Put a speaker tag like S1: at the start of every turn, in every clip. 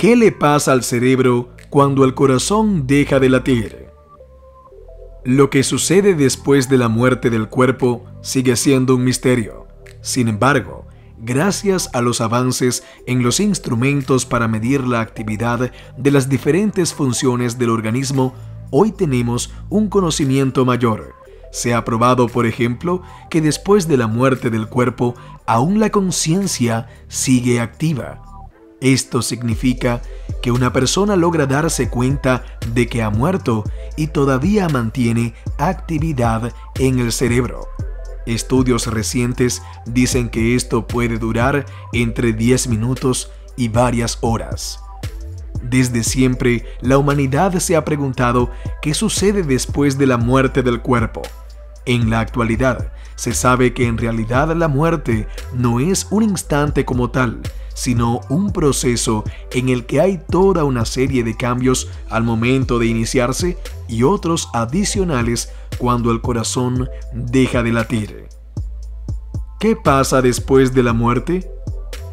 S1: ¿Qué le pasa al cerebro cuando el corazón deja de latir? Lo que sucede después de la muerte del cuerpo sigue siendo un misterio. Sin embargo, gracias a los avances en los instrumentos para medir la actividad de las diferentes funciones del organismo, hoy tenemos un conocimiento mayor. Se ha probado, por ejemplo, que después de la muerte del cuerpo, aún la conciencia sigue activa. Esto significa que una persona logra darse cuenta de que ha muerto y todavía mantiene actividad en el cerebro. Estudios recientes dicen que esto puede durar entre 10 minutos y varias horas. Desde siempre, la humanidad se ha preguntado qué sucede después de la muerte del cuerpo. En la actualidad, se sabe que en realidad la muerte no es un instante como tal, sino un proceso en el que hay toda una serie de cambios al momento de iniciarse y otros adicionales cuando el corazón deja de latir. ¿Qué pasa después de la muerte?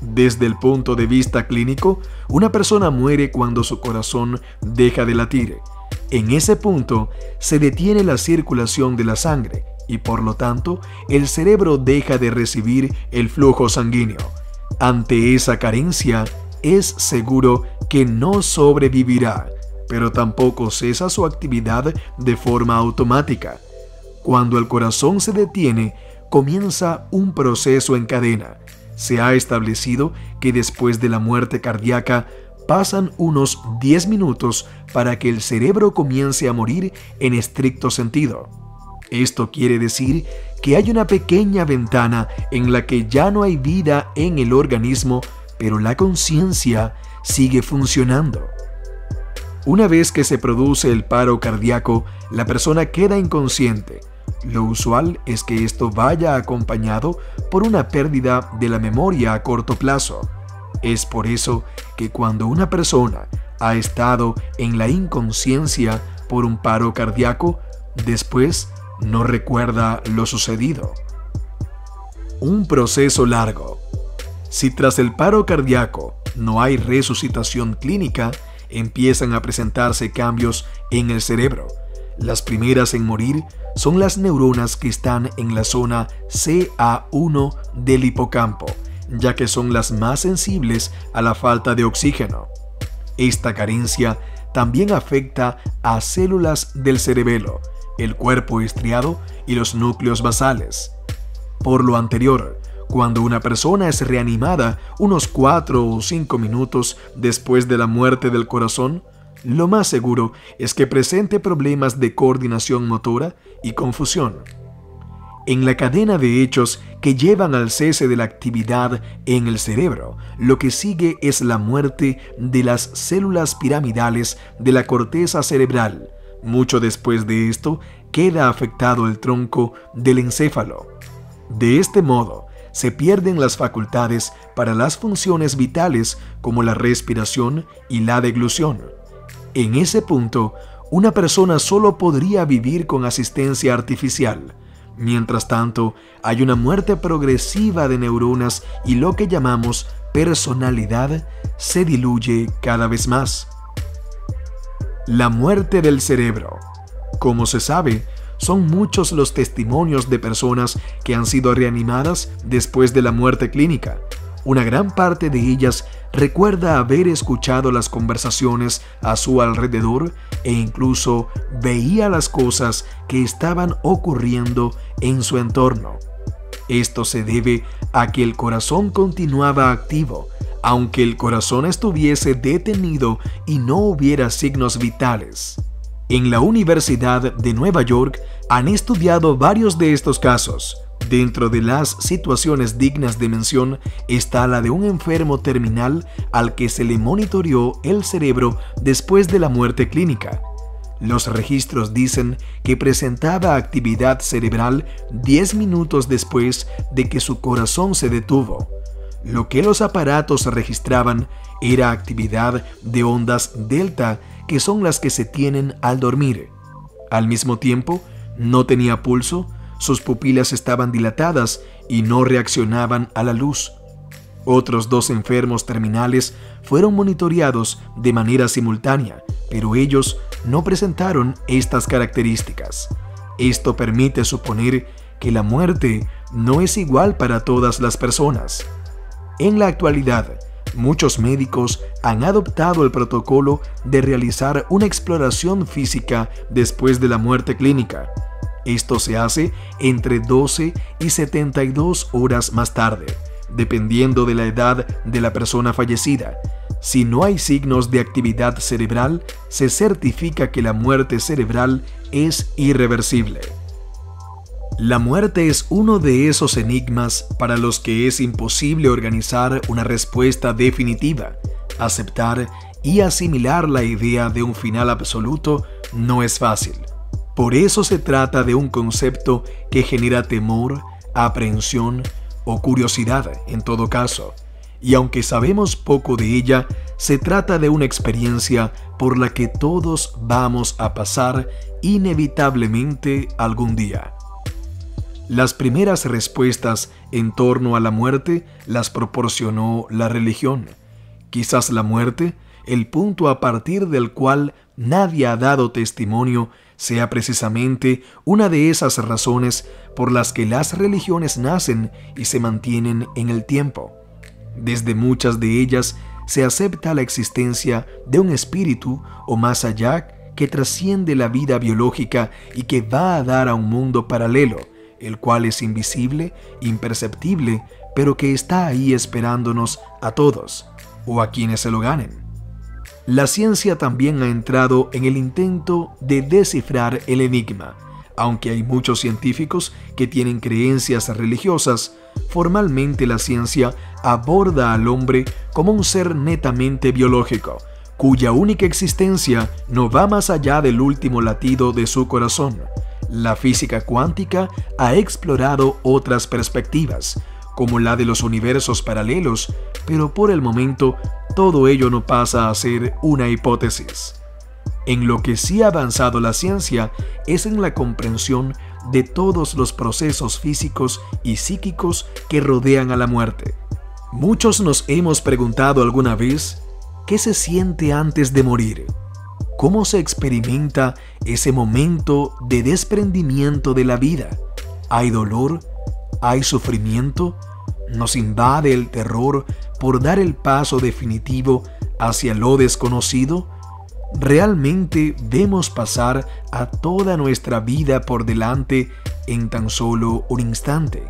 S1: Desde el punto de vista clínico, una persona muere cuando su corazón deja de latir. En ese punto se detiene la circulación de la sangre y por lo tanto el cerebro deja de recibir el flujo sanguíneo. Ante esa carencia, es seguro que no sobrevivirá, pero tampoco cesa su actividad de forma automática. Cuando el corazón se detiene, comienza un proceso en cadena. Se ha establecido que después de la muerte cardíaca pasan unos 10 minutos para que el cerebro comience a morir en estricto sentido. Esto quiere decir que hay una pequeña ventana en la que ya no hay vida en el organismo, pero la conciencia sigue funcionando. Una vez que se produce el paro cardíaco, la persona queda inconsciente. Lo usual es que esto vaya acompañado por una pérdida de la memoria a corto plazo. Es por eso que cuando una persona ha estado en la inconsciencia por un paro cardíaco, después no recuerda lo sucedido. Un proceso largo. Si tras el paro cardíaco no hay resucitación clínica, empiezan a presentarse cambios en el cerebro. Las primeras en morir son las neuronas que están en la zona CA1 del hipocampo, ya que son las más sensibles a la falta de oxígeno. Esta carencia también afecta a células del cerebelo, el cuerpo estriado y los núcleos basales. Por lo anterior, cuando una persona es reanimada unos 4 o 5 minutos después de la muerte del corazón, lo más seguro es que presente problemas de coordinación motora y confusión. En la cadena de hechos que llevan al cese de la actividad en el cerebro, lo que sigue es la muerte de las células piramidales de la corteza cerebral, mucho después de esto, queda afectado el tronco del encéfalo. De este modo, se pierden las facultades para las funciones vitales como la respiración y la deglución. En ese punto, una persona solo podría vivir con asistencia artificial. Mientras tanto, hay una muerte progresiva de neuronas y lo que llamamos personalidad se diluye cada vez más. La muerte del cerebro. Como se sabe, son muchos los testimonios de personas que han sido reanimadas después de la muerte clínica. Una gran parte de ellas recuerda haber escuchado las conversaciones a su alrededor e incluso veía las cosas que estaban ocurriendo en su entorno. Esto se debe a que el corazón continuaba activo aunque el corazón estuviese detenido y no hubiera signos vitales. En la Universidad de Nueva York han estudiado varios de estos casos. Dentro de las situaciones dignas de mención está la de un enfermo terminal al que se le monitoreó el cerebro después de la muerte clínica. Los registros dicen que presentaba actividad cerebral 10 minutos después de que su corazón se detuvo. Lo que los aparatos registraban era actividad de ondas delta, que son las que se tienen al dormir. Al mismo tiempo, no tenía pulso, sus pupilas estaban dilatadas y no reaccionaban a la luz. Otros dos enfermos terminales fueron monitoreados de manera simultánea, pero ellos no presentaron estas características. Esto permite suponer que la muerte no es igual para todas las personas. En la actualidad, muchos médicos han adoptado el protocolo de realizar una exploración física después de la muerte clínica. Esto se hace entre 12 y 72 horas más tarde dependiendo de la edad de la persona fallecida. Si no hay signos de actividad cerebral, se certifica que la muerte cerebral es irreversible. La muerte es uno de esos enigmas para los que es imposible organizar una respuesta definitiva. Aceptar y asimilar la idea de un final absoluto no es fácil. Por eso se trata de un concepto que genera temor, aprehensión, o curiosidad en todo caso, y aunque sabemos poco de ella, se trata de una experiencia por la que todos vamos a pasar inevitablemente algún día. Las primeras respuestas en torno a la muerte las proporcionó la religión. Quizás la muerte, el punto a partir del cual nadie ha dado testimonio, sea precisamente una de esas razones por las que las religiones nacen y se mantienen en el tiempo. Desde muchas de ellas se acepta la existencia de un espíritu o más allá que trasciende la vida biológica y que va a dar a un mundo paralelo, el cual es invisible, imperceptible, pero que está ahí esperándonos a todos, o a quienes se lo ganen. La ciencia también ha entrado en el intento de descifrar el enigma. Aunque hay muchos científicos que tienen creencias religiosas, formalmente la ciencia aborda al hombre como un ser netamente biológico, cuya única existencia no va más allá del último latido de su corazón. La física cuántica ha explorado otras perspectivas, como la de los universos paralelos, pero por el momento todo ello no pasa a ser una hipótesis. En lo que sí ha avanzado la ciencia es en la comprensión de todos los procesos físicos y psíquicos que rodean a la muerte. Muchos nos hemos preguntado alguna vez qué se siente antes de morir, cómo se experimenta ese momento de desprendimiento de la vida. ¿Hay dolor? ¿Hay sufrimiento? nos invade el terror por dar el paso definitivo hacia lo desconocido? ¿Realmente vemos pasar a toda nuestra vida por delante en tan solo un instante?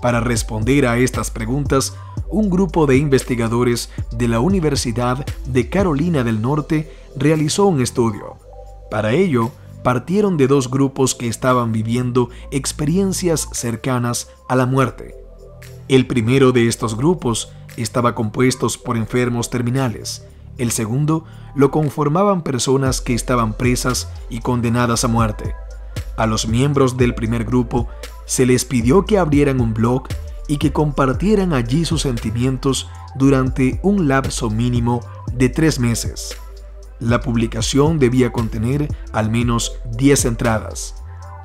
S1: Para responder a estas preguntas, un grupo de investigadores de la Universidad de Carolina del Norte realizó un estudio. Para ello, partieron de dos grupos que estaban viviendo experiencias cercanas a la muerte. El primero de estos grupos estaba compuesto por enfermos terminales. El segundo lo conformaban personas que estaban presas y condenadas a muerte. A los miembros del primer grupo se les pidió que abrieran un blog y que compartieran allí sus sentimientos durante un lapso mínimo de tres meses. La publicación debía contener al menos 10 entradas.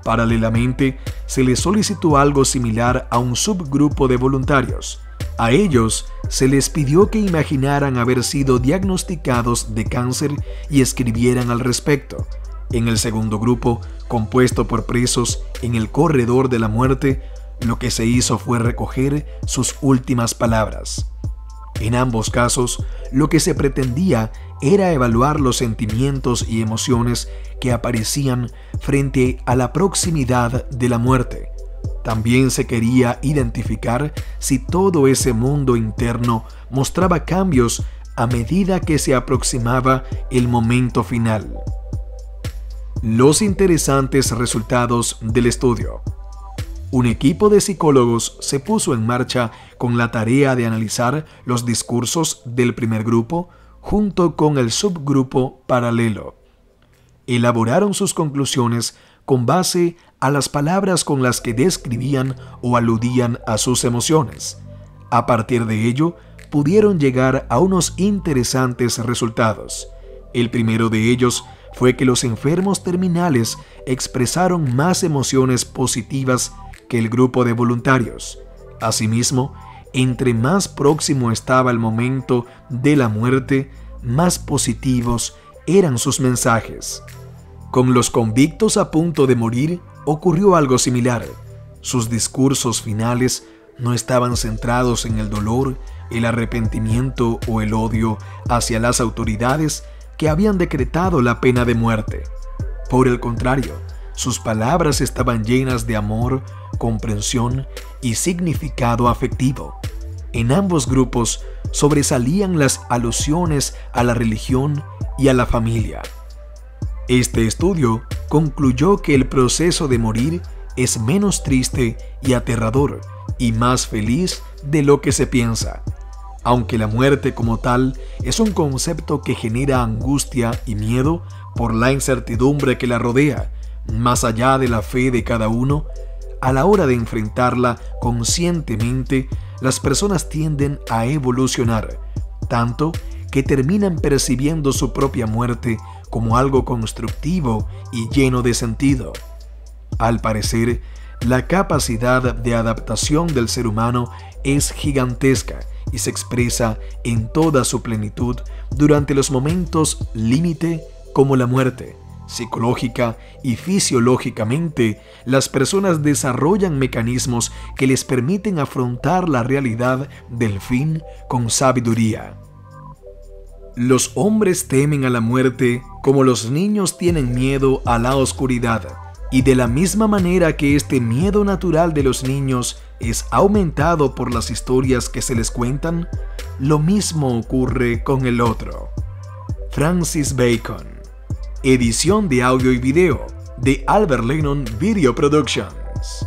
S1: Paralelamente, se les solicitó algo similar a un subgrupo de voluntarios. A ellos se les pidió que imaginaran haber sido diagnosticados de cáncer y escribieran al respecto. En el segundo grupo, compuesto por presos en el corredor de la muerte, lo que se hizo fue recoger sus últimas palabras. En ambos casos, lo que se pretendía era evaluar los sentimientos y emociones que aparecían frente a la proximidad de la muerte. También se quería identificar si todo ese mundo interno mostraba cambios a medida que se aproximaba el momento final. Los interesantes resultados del estudio. Un equipo de psicólogos se puso en marcha con la tarea de analizar los discursos del primer grupo junto con el subgrupo paralelo. Elaboraron sus conclusiones con base a las palabras con las que describían o aludían a sus emociones. A partir de ello, pudieron llegar a unos interesantes resultados. El primero de ellos fue que los enfermos terminales expresaron más emociones positivas que el grupo de voluntarios. Asimismo, entre más próximo estaba el momento de la muerte, más positivos eran sus mensajes. Con los convictos a punto de morir ocurrió algo similar. Sus discursos finales no estaban centrados en el dolor, el arrepentimiento o el odio hacia las autoridades que habían decretado la pena de muerte. Por el contrario, sus palabras estaban llenas de amor, comprensión y significado afectivo. En ambos grupos sobresalían las alusiones a la religión y a la familia. Este estudio concluyó que el proceso de morir es menos triste y aterrador y más feliz de lo que se piensa. Aunque la muerte como tal es un concepto que genera angustia y miedo por la incertidumbre que la rodea, más allá de la fe de cada uno, a la hora de enfrentarla conscientemente, las personas tienden a evolucionar, tanto que terminan percibiendo su propia muerte como algo constructivo y lleno de sentido. Al parecer, la capacidad de adaptación del ser humano es gigantesca y se expresa en toda su plenitud durante los momentos límite como la muerte. Psicológica y fisiológicamente, las personas desarrollan mecanismos que les permiten afrontar la realidad del fin con sabiduría. Los hombres temen a la muerte como los niños tienen miedo a la oscuridad, y de la misma manera que este miedo natural de los niños es aumentado por las historias que se les cuentan, lo mismo ocurre con el otro. Francis Bacon Edición de audio y video de Albert Lennon Video Productions